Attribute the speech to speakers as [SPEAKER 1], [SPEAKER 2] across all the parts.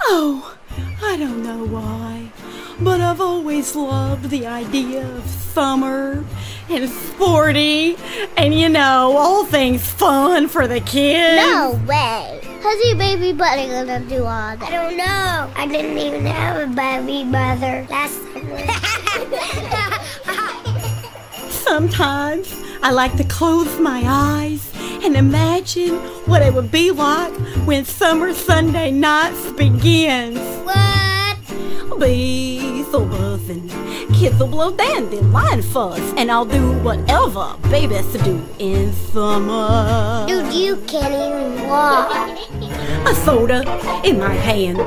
[SPEAKER 1] Oh, I don't know why, but I've always loved the idea of summer and sporty and, you know, all things fun for the kids.
[SPEAKER 2] No way. How's your baby buddy gonna do all that?
[SPEAKER 3] I don't know. I didn't even have a baby mother last summer.
[SPEAKER 1] Sometimes I like to close my eyes and imagine what it would be like when summer Sunday nights begins.
[SPEAKER 3] what?
[SPEAKER 1] Bees will buzz and kids will blow dandelion fuzz, and I'll do whatever babies do in summer.
[SPEAKER 3] Dude, you can't even walk.
[SPEAKER 1] A soda in my hand,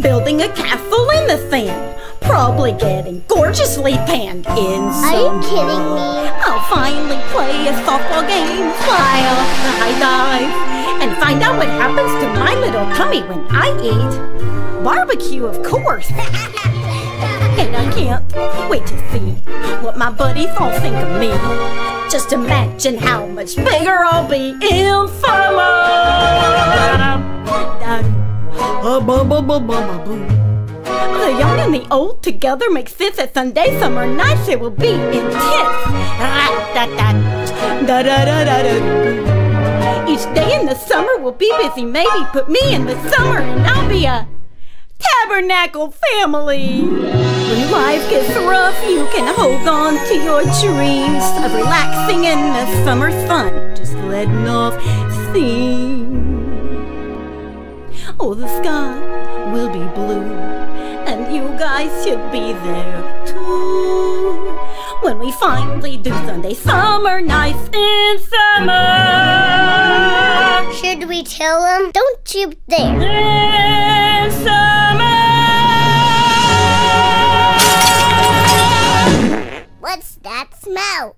[SPEAKER 1] building a castle in the sand, probably getting gorgeously panned in
[SPEAKER 2] Are you
[SPEAKER 1] summer.
[SPEAKER 2] kidding me?
[SPEAKER 1] I'll finally play a softball game, fly off the high dive, and find out what happens to my little tummy when I eat barbecue, of course. and I can't wait to see what my buddies all think of me. Just imagine how much bigger I'll be in summer. The young and the old together make sense that Sunday summer nights it will be intense. Each day in the summer will be busy. Maybe put me in the summer and I'll be a tabernacle family. When life gets rough, you can hold on to your dreams of relaxing in the summer sun, just letting off steam. Oh, the sky will be blue, and you guys should be there too. When we finally do Sunday summer nights in summer.
[SPEAKER 2] Should we tell them? Don't you dare.
[SPEAKER 1] In summer.
[SPEAKER 2] What's that smell?